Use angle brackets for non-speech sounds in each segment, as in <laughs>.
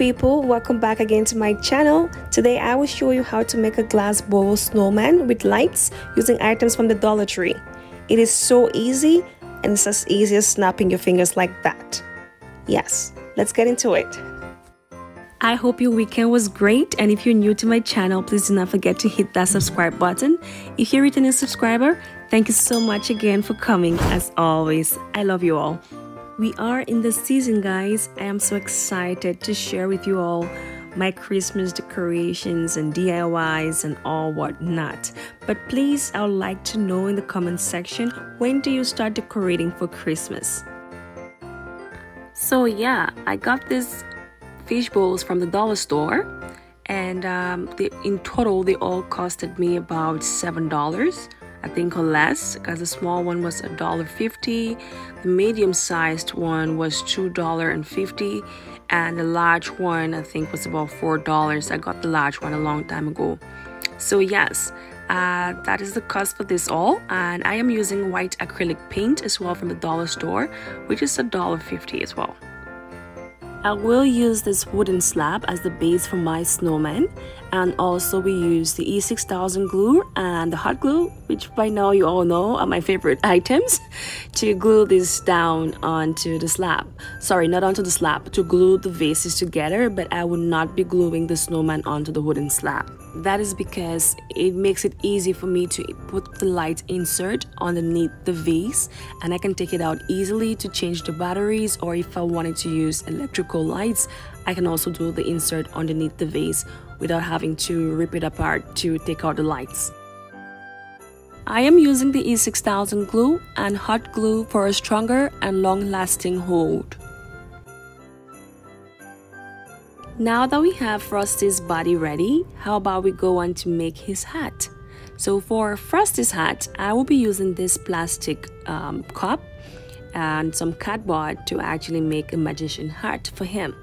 people welcome back again to my channel. Today i will show you how to make a glass bowl snowman with lights using items from the dollar tree. It is so easy and it's as easy as snapping your fingers like that. Yes let's get into it. I hope your weekend was great and if you're new to my channel please do not forget to hit that subscribe button. If you're a returning subscriber thank you so much again for coming. As always I love you all we are in the season, guys. I am so excited to share with you all my Christmas decorations and DIYs and all whatnot. But please, I would like to know in the comment section when do you start decorating for Christmas? So, yeah, I got these fish bowls from the dollar store, and um, they, in total, they all costed me about seven dollars. I think or less because the small one was a dollar fifty, the medium sized one was two dollar and fifty, and the large one I think was about four dollars. I got the large one a long time ago. So yes, uh, that is the cost for this all, and I am using white acrylic paint as well from the dollar store, which is a dollar fifty as well. I will use this wooden slab as the base for my snowman and also we use the E6000 glue and the hot glue which by now you all know are my favorite <laughs> items to glue this down onto the slab. Sorry not onto the slab to glue the vases together but I would not be gluing the snowman onto the wooden slab. That is because it makes it easy for me to put the light insert underneath the vase and I can take it out easily to change the batteries or if I wanted to use electrical lights I can also do the insert underneath the vase without having to rip it apart to take out the lights. I am using the E6000 glue and hot glue for a stronger and long-lasting hold. Now that we have Frosty's body ready, how about we go on to make his hat? So for Frosty's hat, I will be using this plastic um, cup and some cardboard to actually make a magician hat for him.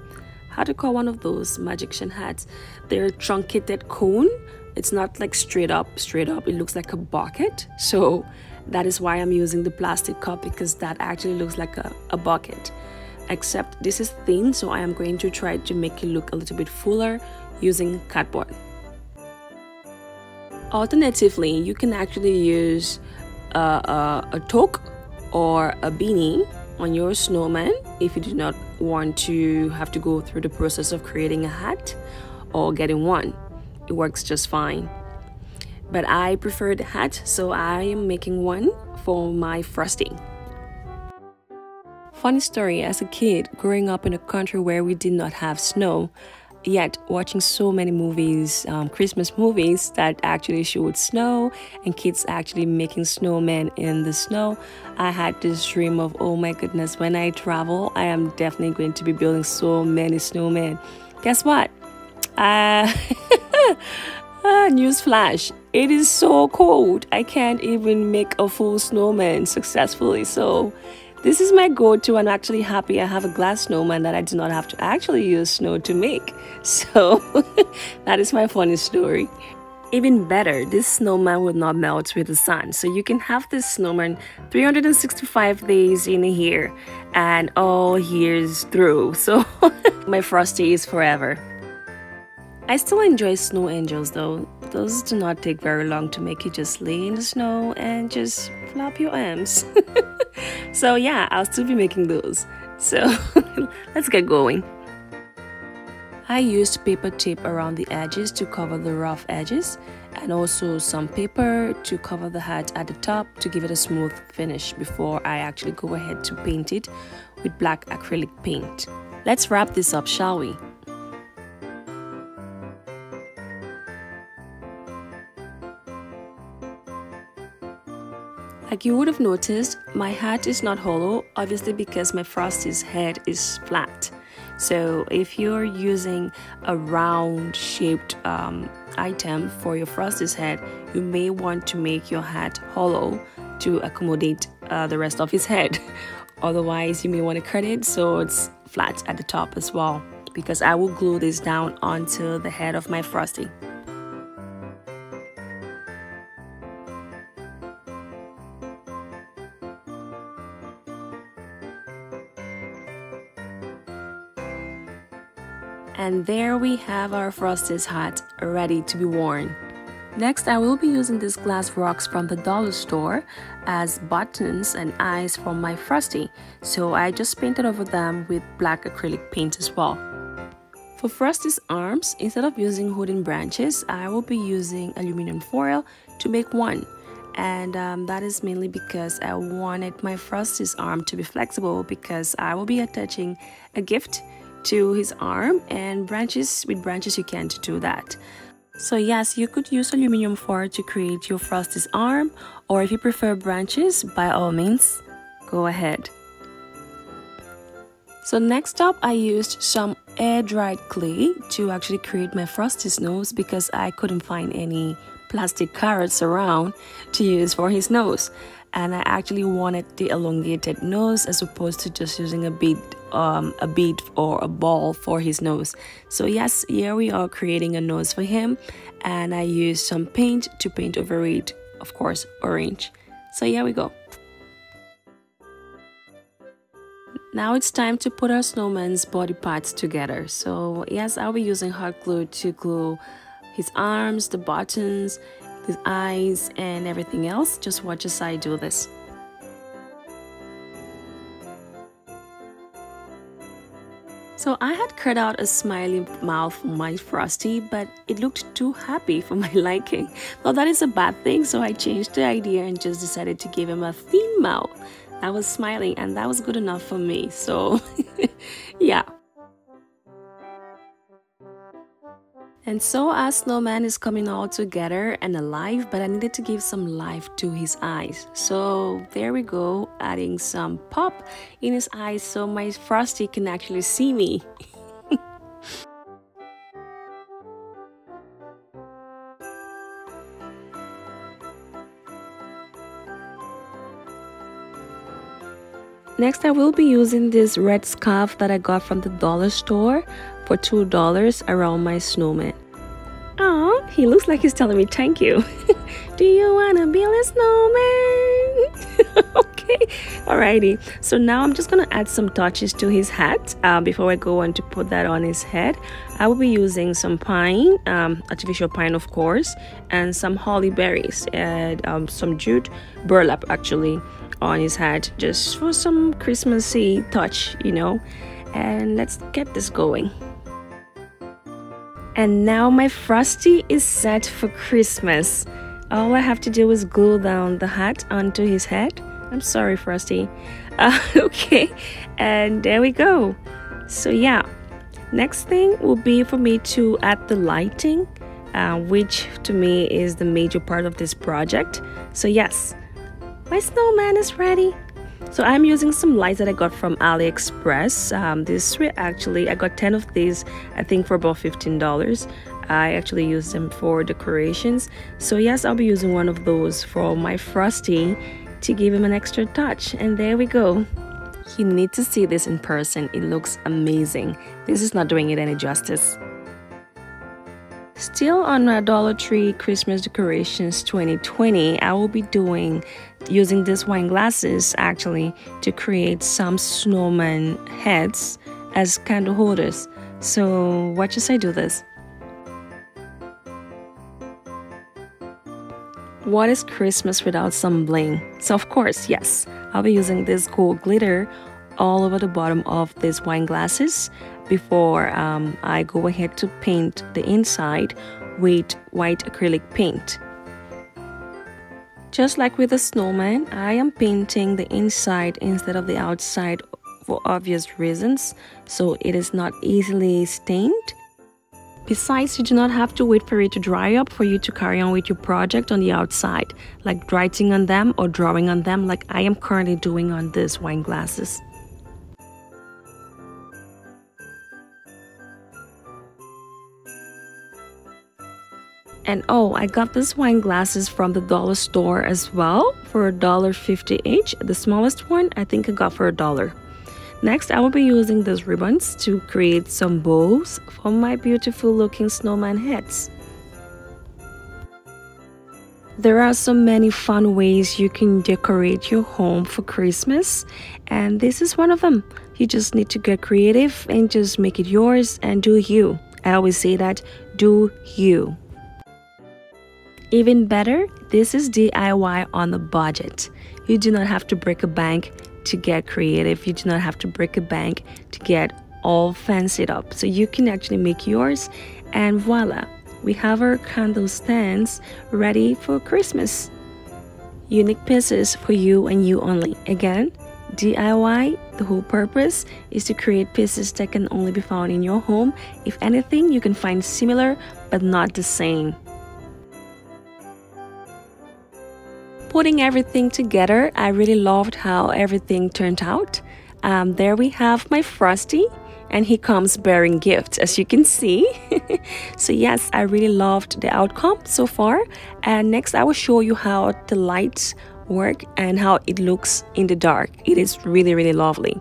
How to call one of those magician hats? They're truncated cone. It's not like straight up, straight up. It looks like a bucket. So that is why I'm using the plastic cup because that actually looks like a, a bucket except this is thin so I am going to try to make it look a little bit fuller using cardboard. Alternatively, you can actually use a, a, a toque or a beanie on your snowman if you do not want to have to go through the process of creating a hat or getting one. It works just fine. But I prefer the hat, so I am making one for my frosty. Funny story as a kid, growing up in a country where we did not have snow, yet watching so many movies, um, Christmas movies that actually showed snow and kids actually making snowmen in the snow, I had this dream of, oh my goodness, when I travel, I am definitely going to be building so many snowmen. Guess what? Uh, ah, <laughs> newsflash, it is so cold. I can't even make a full snowman successfully. So this is my go-to. I'm actually happy I have a glass snowman that I do not have to actually use snow to make. <laughs> So <laughs> that is my funny story. Even better, this snowman will not melt with the sun. So you can have this snowman 365 days in a year and all years through. <laughs> So my frosty is forever. I still enjoy snow angels though. Those do not take very long to make you just lay in the snow and just flap your arms. So yeah, I'll still be making those. So <laughs> let's get going. I used paper tape around the edges to cover the rough edges and also some paper to cover the hat at the top to give it a smooth finish before I actually go ahead to paint it with black acrylic paint. Let's wrap this up, shall we? Like you would have noticed, my hat is not hollow, obviously because my Frosty's head is flat. So if you're using a round shaped um, item for your Frosty's head, you may want to make your hat hollow to accommodate uh, the rest of his head. <laughs> Otherwise, you may want to cut it so it's flat at the top as well because I will glue this down onto the head of my Frosty. And there we have our Frosty's hat ready to be worn. Next, I will be using these glass rocks from the dollar store as buttons and eyes for my Frosty. So I just painted over them with black acrylic paint as well. For Frosty's arms, instead of using wooden branches, I will be using aluminum foil to make one. And um, that is mainly because I wanted my Frosty's arm to be flexible because I will be attaching a gift to his arm and branches with branches you can to do that. So yes, you could use aluminum foil to create your Frosty's arm or if you prefer branches, by all means, go ahead. So next up, I used some air-dried clay to actually create my Frosty's nose because I couldn't find any plastic carrots around to use for his nose and I actually wanted the elongated nose as opposed to just using a bead um, a bead or a ball for his nose so yes here we are creating a nose for him and I used some paint to paint over it of course orange so here we go now it's time to put our snowman's body parts together so yes I'll be using hot glue to glue his arms the buttons his eyes and everything else. Just watch as I do this. So I had cut out a smiley mouth for my Frosty, but it looked too happy for my <laughs> liking. Well, that is a bad thing, so I changed the idea and just decided to give him a thin mouth that was smiling, and that was good enough for me. So, <laughs> yeah. And so our snowman is coming all together and alive, but I needed to give some life to his eyes. So there we go, adding some pop in his eyes so my Frosty can actually see me. <laughs> Next, I will be using this red scarf that I got from the dollar store for $2 around my snowman. Oh, he looks like he's telling me thank you. <laughs> Do you wanna build a snowman? <laughs> okay, alrighty. So now I'm just gonna add some touches to his hat uh, before I go on to put that on his head. I will be using some pine, um, artificial pine, of course, and some holly berries and um, some jute burlap actually on his head just for some Christmassy touch, you know. And let's get this going. And now my Frosty is set for Christmas. All I have to do is glue down the hat onto his head. I'm sorry, Frosty. <laughs> Uh, okay, and there we go. So, yeah, next thing will be for me to add the lighting, uh, which to me is the major part of this project. So, yes, my snowman is ready. So I'm using some lights that I got from AliExpress. Um, these actually, I got 10 of these, I think for about $15. I actually use them for decorations. So yes, I'll be using one of those for my Frosty to give him an extra touch. And there we go. You need to see this in person. It looks amazing. This is not doing it any justice. Still on my Dollar Tree Christmas decorations 2020, I will be doing using these wine glasses actually to create some snowman heads as candle holders. So watch as I do this. What is Christmas without some bling? So of course, yes, I'll be using this gold glitter all over the bottom of these wine glasses before um, I go ahead to paint the inside with white acrylic paint. Just like with the snowman, I am painting the inside instead of the outside for obvious reasons, so it is not easily stained. Besides, you do not have to wait for it to dry up for you to carry on with your project on the outside, like writing on them or drawing on them like I am currently doing on these wine glasses. And oh, I got these wine glasses from the dollar store as well for a dollar fifty each. The smallest one I think I got for a dollar. Next, I will be using these ribbons to create some bows for my beautiful looking snowman heads. There are so many fun ways you can decorate your home for Christmas, and this is one of them. you just need to get creative and just make it yours and do you. I always say that do you. Even better, this is DIY on a budget. You do not have to break a bank to get creative. You do not have to break a bank to get all fancied up. So you can actually make yours and voila, we have our candle stands ready for Christmas. Unique pieces for you and you only. Again, DIY, the whole purpose is to create pieces that can only be found in your home. If anything, you can find similar but not the same. Putting everything together, I really loved how everything turned out. Um, there we have my Frosty and he comes bearing gifts as you can see. <laughs> So yes i really loved the outcome so far. And next i will show you how the lights work and how it looks in the dark. It is really really lovely.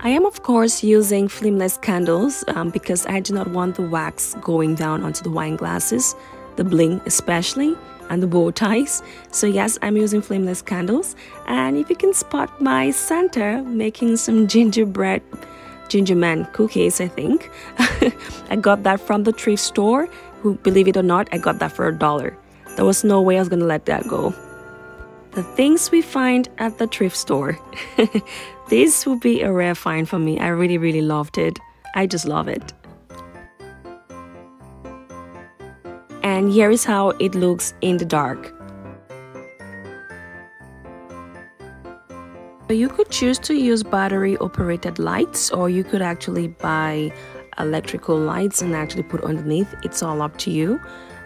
I am of course using flameless candles um, because I do not want the wax going down onto the wine glasses, the bling especially, and the bow ties. So yes, I'm using flameless candles. And if you can spot my Santa making some gingerbread Ginger Man cookies, I think. <laughs> I got that from the thrift store. Who, believe it or not, I got that for a dollar. There was no way I was gonna let that go. The things we find at the thrift store. <laughs> this would be a rare find for me. I really, really loved it. I just love it. Here is how it looks in the dark. You could choose to use battery operated lights or you could actually buy electrical lights and actually put underneath. It's all up to you.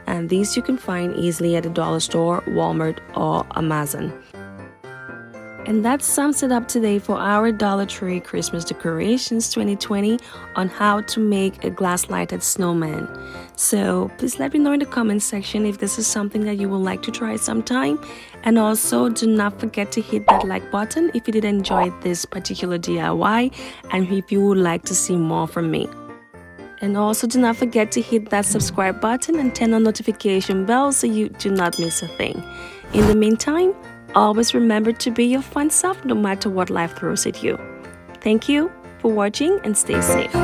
And these you can find easily at the dollar store, Walmart, or Amazon. And that sums it up today for our Dollar Tree Christmas Decorations 2020 on how to make a glass lighted snowman. So please let me know in the comment section if this is something that you would like to try sometime. And also do not forget to hit that like button if you did enjoy this particular DIY and if you would like to see more from me. And also do not forget to hit that subscribe button and turn on notification bell so you do not miss a thing. In the meantime, Always remember to be your fun self no matter what life throws at you. Thank you for watching and stay safe.